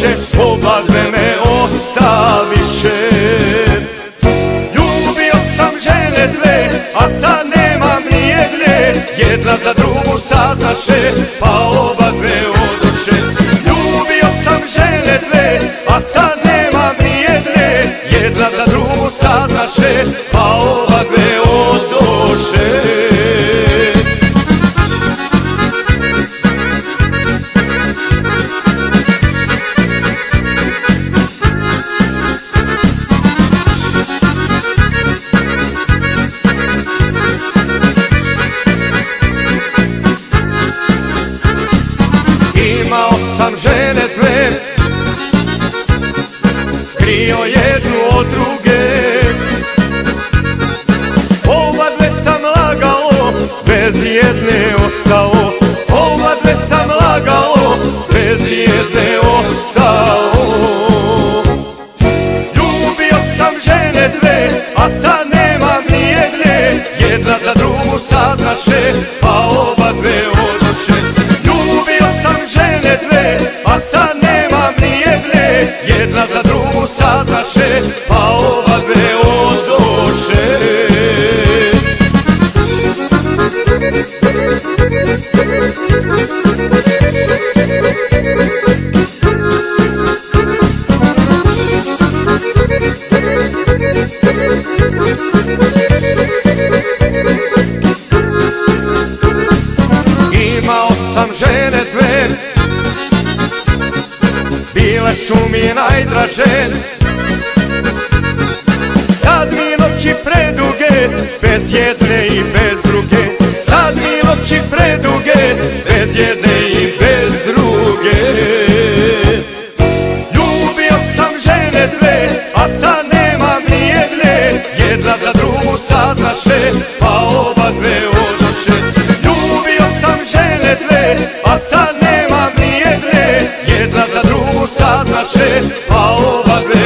Više Oba dve me ostaviše Ljubio sam žene dve A sad nemam ni jedne. Jedna za drugu saznaše sam žene dve Krio jednu od druge. Oba dve sam lagao Bez jedne ostao A sad nemam ni Jedna za drugu saznaše Pa oba dve mi je najdraže. Sad mi noći preduge, bez jedne i bez druge. Sad mi noći preduge, bez jedne i bez druge. Ljubio sam žene dve, a sad nemam nijedne Jedna za drugu saznaše, pa oba dve odnoše Ljubio sam žene dve, vez, a.